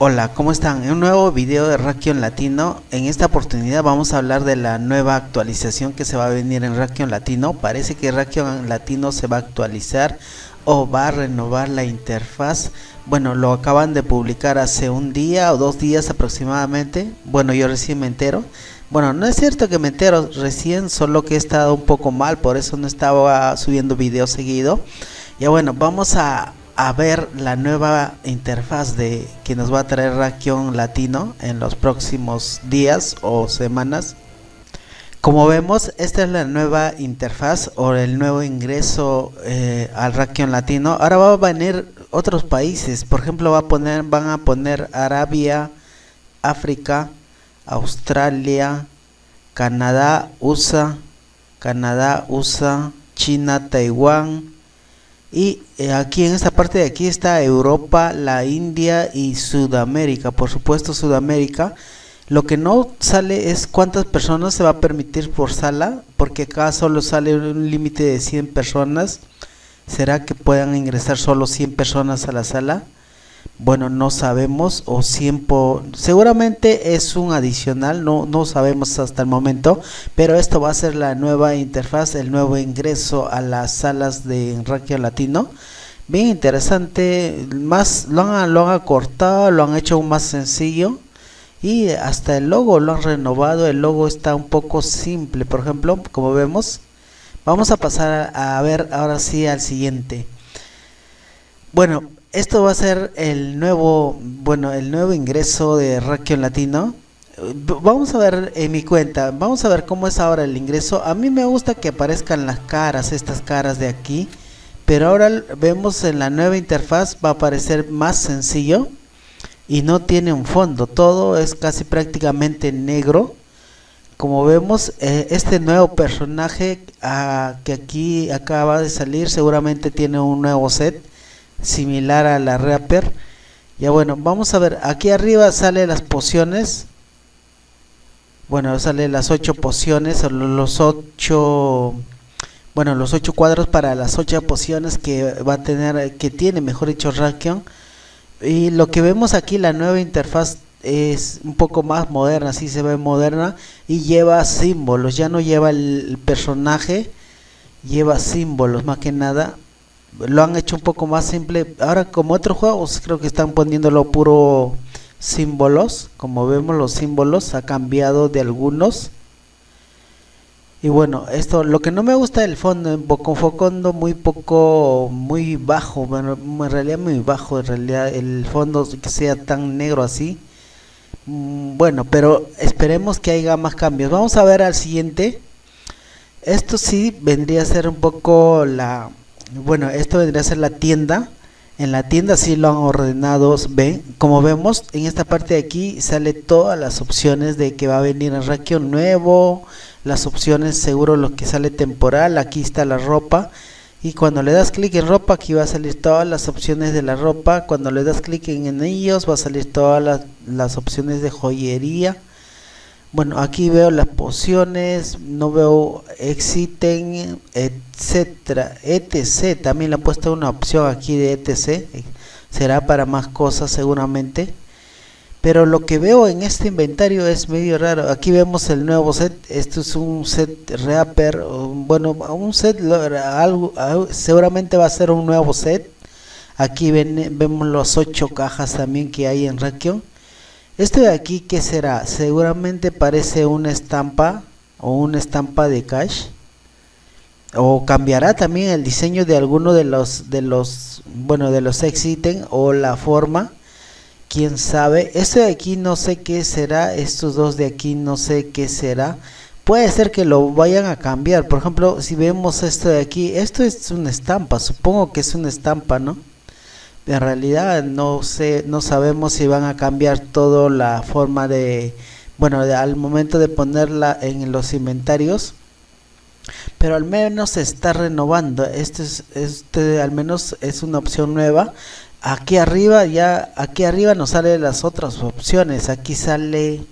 Hola, ¿cómo están? En un nuevo video de Rakion Latino. En esta oportunidad vamos a hablar de la nueva actualización que se va a venir en Rakion Latino. Parece que Rakion Latino se va a actualizar o va a renovar la interfaz. Bueno, lo acaban de publicar hace un día o dos días aproximadamente. Bueno, yo recién me entero. Bueno, no es cierto que me entero recién, solo que he estado un poco mal, por eso no estaba subiendo videos seguido. Ya bueno, vamos a a ver la nueva interfaz de que nos va a traer Rakion Latino en los próximos días o semanas. Como vemos, esta es la nueva interfaz o el nuevo ingreso eh, al Rakion Latino. Ahora va a venir otros países, por ejemplo, va a poner, van a poner Arabia, África, Australia, Canadá, USA, Canadá, USA, China, Taiwán, y eh, aquí en esta parte de aquí está Europa, la India y Sudamérica. Por supuesto Sudamérica. Lo que no sale es cuántas personas se va a permitir por sala, porque acá solo sale un límite de 100 personas. ¿Será que puedan ingresar solo 100 personas a la sala? Bueno, no sabemos o siempre, seguramente es un adicional, no, no sabemos hasta el momento, pero esto va a ser la nueva interfaz, el nuevo ingreso a las salas de Rakia Latino. Bien interesante, más lo han, lo han acortado, lo han hecho aún más sencillo y hasta el logo lo han renovado, el logo está un poco simple, por ejemplo, como vemos. Vamos a pasar a ver ahora sí al siguiente. Bueno, esto va a ser el nuevo, bueno, el nuevo ingreso de Rakion Latino. Vamos a ver en mi cuenta, vamos a ver cómo es ahora el ingreso. A mí me gusta que aparezcan las caras, estas caras de aquí. Pero ahora vemos en la nueva interfaz va a aparecer más sencillo y no tiene un fondo. Todo es casi prácticamente negro. Como vemos, eh, este nuevo personaje ah, que aquí acaba de salir seguramente tiene un nuevo set similar a la Reaper. Ya bueno, vamos a ver, aquí arriba sale las pociones. Bueno, sale las ocho pociones, los ocho bueno, los ocho cuadros para las ocho pociones que va a tener, que tiene, mejor dicho, Rakion. Y lo que vemos aquí, la nueva interfaz es un poco más moderna, así se ve moderna y lleva símbolos, ya no lleva el personaje, lleva símbolos más que nada lo han hecho un poco más simple. Ahora como otros juegos creo que están poniéndolo puro símbolos. Como vemos los símbolos ha cambiado de algunos. Y bueno, esto lo que no me gusta del fondo, un fondo muy poco, muy bajo, bueno, en realidad muy bajo, en realidad el fondo que sea tan negro así. Mm, bueno, pero esperemos que haya más cambios. Vamos a ver al siguiente. Esto sí vendría a ser un poco la bueno, esto vendría a ser la tienda. En la tienda sí lo han ordenado, ven, como vemos en esta parte de aquí sale todas las opciones de que va a venir el Rakion nuevo, las opciones seguro lo que sale temporal, aquí está la ropa y cuando le das clic en ropa aquí va a salir todas las opciones de la ropa, cuando le das clic en ellos va a salir todas las, las opciones de joyería bueno, aquí veo las pociones, no veo existen, etcétera, etc. También le he puesto una opción aquí de etc. Será para más cosas seguramente. Pero lo que veo en este inventario es medio raro. Aquí vemos el nuevo set. Esto es un set Reaper. Bueno, un set, seguramente va a ser un nuevo set. Aquí ven, vemos los ocho cajas también que hay en Rakion este de aquí, ¿qué será? Seguramente parece una estampa o una estampa de cash. O cambiará también el diseño de alguno de los, de los, bueno, de los exiten o la forma. Quién sabe. Este de aquí no sé qué será. Estos dos de aquí no sé qué será. Puede ser que lo vayan a cambiar. Por ejemplo, si vemos esto de aquí, esto es una estampa. Supongo que es una estampa, ¿no? En realidad no sé, no sabemos si van a cambiar toda la forma de, bueno, al momento de ponerla en los inventarios, pero al menos se está renovando. Este es, este al menos es una opción nueva. Aquí arriba ya, aquí arriba nos salen las otras opciones. Aquí sale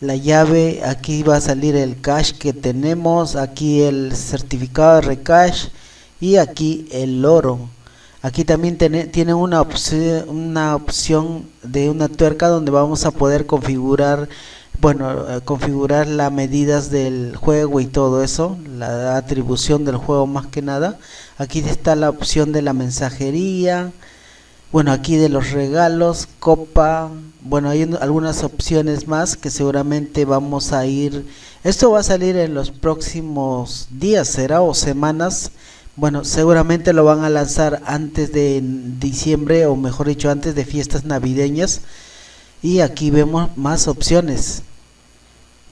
la llave, aquí va a salir el cash que tenemos, aquí el certificado de recash y aquí el oro Aquí también tiene una opción, una opción de una tuerca donde vamos a poder configurar bueno, eh, configurar las medidas del juego y todo eso, la atribución del juego más que nada. Aquí está la opción de la mensajería, bueno, aquí de los regalos, copa, bueno, hay algunas opciones más que seguramente vamos a ir. Esto va a salir en los próximos días, será o semanas. Bueno, seguramente lo van a lanzar antes de diciembre o mejor dicho antes de fiestas navideñas. Y aquí vemos más opciones.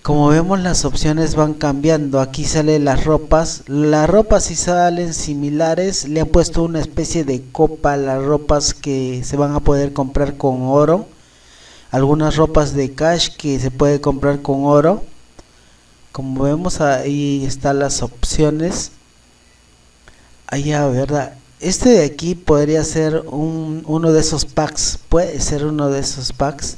Como vemos las opciones van cambiando. Aquí salen las ropas. Las ropas si salen similares. Le han puesto una especie de copa a las ropas que se van a poder comprar con oro. Algunas ropas de cash que se puede comprar con oro. Como vemos ahí están las opciones. Allá, ¿verdad? Este de aquí podría ser un, uno de esos packs. Puede ser uno de esos packs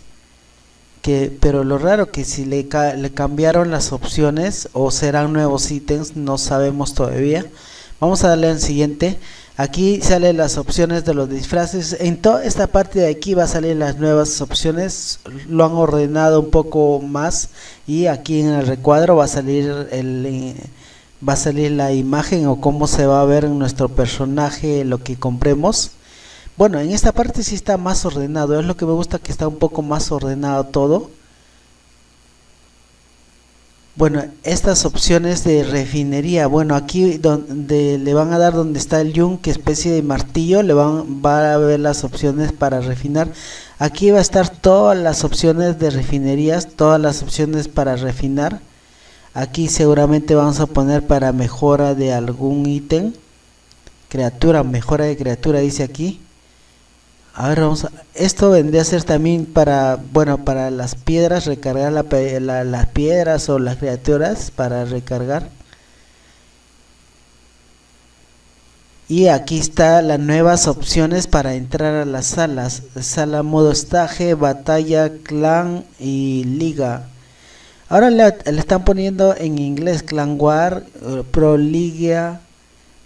pero lo raro que si le, le cambiaron las opciones o serán nuevos ítems, no sabemos todavía. Vamos a darle al siguiente. Aquí salen las opciones de los disfraces. En toda esta parte de aquí va a salir las nuevas opciones. Lo han ordenado un poco más y aquí en el recuadro va a salir el eh, va a salir la imagen o cómo se va a ver en nuestro personaje lo que compremos. Bueno, en esta parte sí está más ordenado, es lo que me gusta que está un poco más ordenado todo. Bueno, estas opciones de refinería, bueno, aquí donde le van a dar donde está el yunque, especie de martillo, le van va a ver las opciones para refinar. Aquí va a estar todas las opciones de refinerías, todas las opciones para refinar. Aquí seguramente vamos a poner para mejora de algún ítem. Criatura, mejora de criatura dice aquí. A ver, vamos a, esto vendría a ser también para, bueno, para las piedras, recargar la, las piedras o las criaturas para recargar. Y aquí está las nuevas opciones para entrar a las salas. Sala modo estaje, batalla, clan y liga. Ahora le, están poniendo en inglés clan war, eh, pro liga,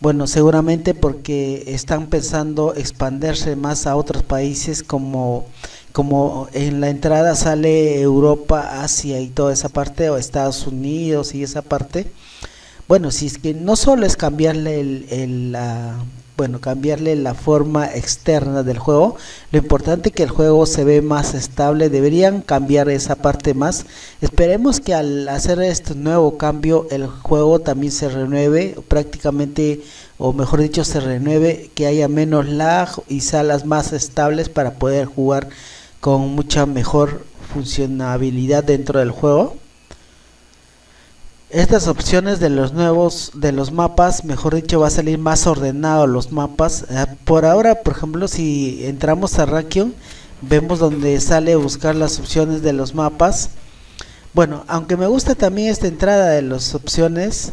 bueno, seguramente porque están pensando expandirse más a otros países como, como en la entrada sale Europa, Asia y toda esa parte, o Estados Unidos y esa parte. Bueno, si es que no solo es cambiarle el, la, bueno, cambiarle la forma externa del juego. Lo importante es que el juego se ve más estable, deberían cambiar esa parte más. Esperemos que al hacer este nuevo cambio el juego también se renueve, prácticamente o mejor dicho se renueve, que haya menos lag y salas más estables para poder jugar con mucha mejor funcionabilidad dentro del juego. Estas opciones de los nuevos, de los mapas, mejor dicho, va a salir más ordenado los mapas. Eh, por ahora, por ejemplo, si entramos a Rakion, vemos donde sale buscar las opciones de los mapas. Bueno, aunque me gusta también esta entrada de las opciones,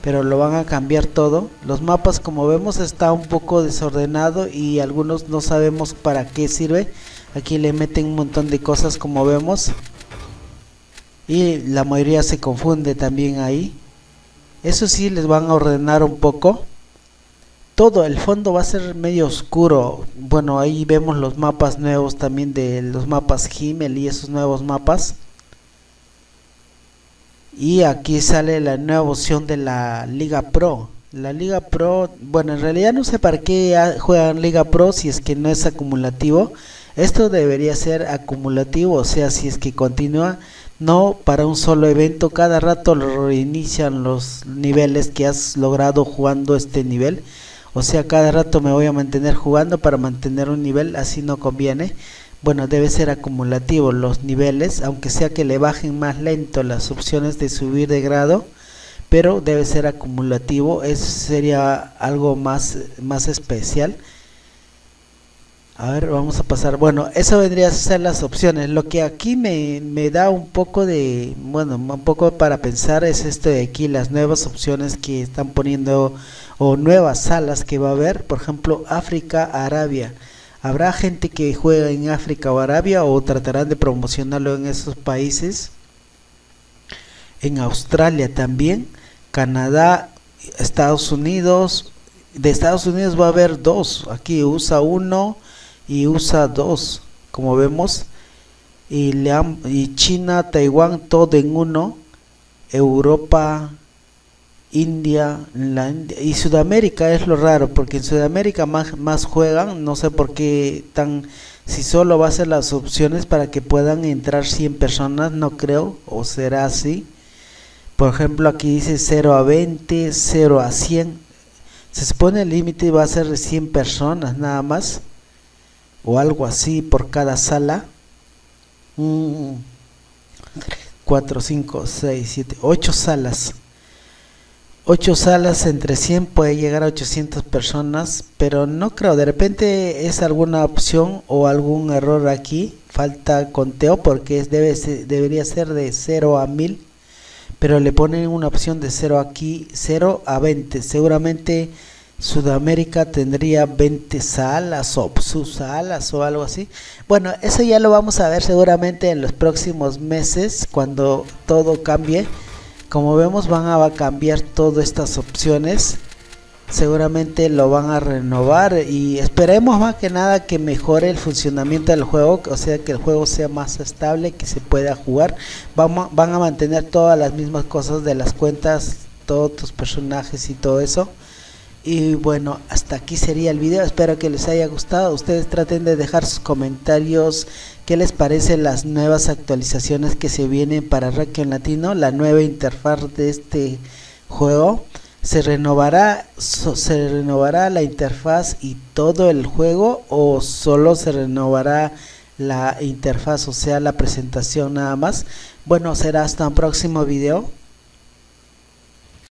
pero lo van a cambiar todo. Los mapas, como vemos, está un poco desordenado y algunos no sabemos para qué sirve. Aquí le meten un montón de cosas, como vemos y la mayoría se confunde también ahí. Eso sí les van a ordenar un poco. Todo el fondo va a ser medio oscuro. Bueno, ahí vemos los mapas nuevos también de los mapas Himmel y esos nuevos mapas. Y aquí sale la nueva opción de la Liga Pro. La Liga Pro, bueno, en realidad no sé para qué juegan Liga Pro si es que no es acumulativo. Esto debería ser acumulativo, o sea, si es que continúa no para un solo evento, cada rato reinician los niveles que has logrado jugando este nivel. O sea, cada rato me voy a mantener jugando para mantener un nivel, así no conviene. Bueno, debe ser acumulativo los niveles, aunque sea que le bajen más lento las opciones de subir de grado, pero debe ser acumulativo, eso sería algo más, más especial. A ver, vamos a pasar. Bueno, eso vendría a ser las opciones. Lo que aquí me, me, da un poco de, bueno, un poco para pensar es esto de aquí, las nuevas opciones que están poniendo o nuevas salas que va a haber. Por ejemplo, África, Arabia. ¿Habrá gente que juega en África o Arabia o tratarán de promocionarlo en esos países? En Australia también, Canadá, Estados Unidos, de Estados Unidos va a haber dos. Aquí USA 1 y USA 2, como vemos. Y, le y China, Taiwán, todo en uno. Europa, India, la y Sudamérica es lo raro, porque en Sudamérica más, más juegan, no sé por qué tan, si solo va a ser las opciones para que puedan entrar 100 personas, no creo, o será así. Por ejemplo, aquí dice 0 a 20, 0 a 100. Se supone el límite va a ser de 100 personas nada más, o algo así por cada sala. 4, 5, 6, 7, 8 salas 8 salas entre 100 puede llegar a 800 personas, pero no creo, de repente es alguna opción o algún error aquí, falta conteo porque debe, debería ser de 0 a 1000, pero le ponen una opción de 0 aquí, 0 a 20, seguramente Sudamérica tendría 20 salas o subsalas o algo así. Bueno, eso ya lo vamos a ver seguramente en los próximos meses cuando todo cambie como vemos van a cambiar todas estas opciones seguramente lo van a renovar y esperemos más que nada que mejore el funcionamiento del juego, o sea que el juego sea más estable, que se pueda jugar. Vamos, van a mantener todas las mismas cosas de las cuentas, todos tus personajes y todo eso. Y bueno, hasta aquí sería el video. Espero que les haya gustado. Ustedes traten de dejar sus comentarios. ¿Qué les parece las nuevas actualizaciones que se vienen para Rakion Latino? La nueva interfaz de este juego. ¿Se renovará, ¿Se renovará la interfaz y todo el juego? ¿O solo se renovará la interfaz, o sea, la presentación nada más? Bueno, será hasta un próximo video.